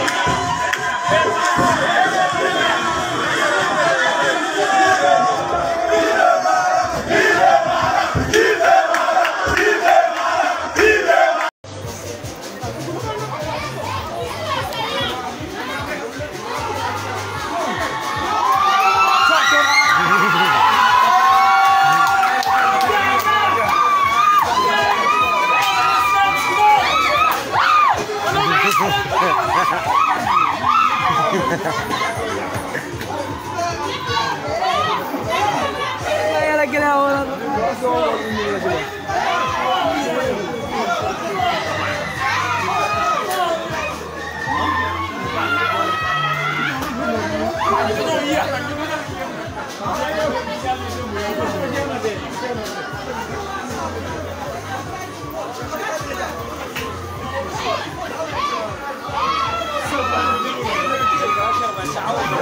Vamos! Kaya lagi na ako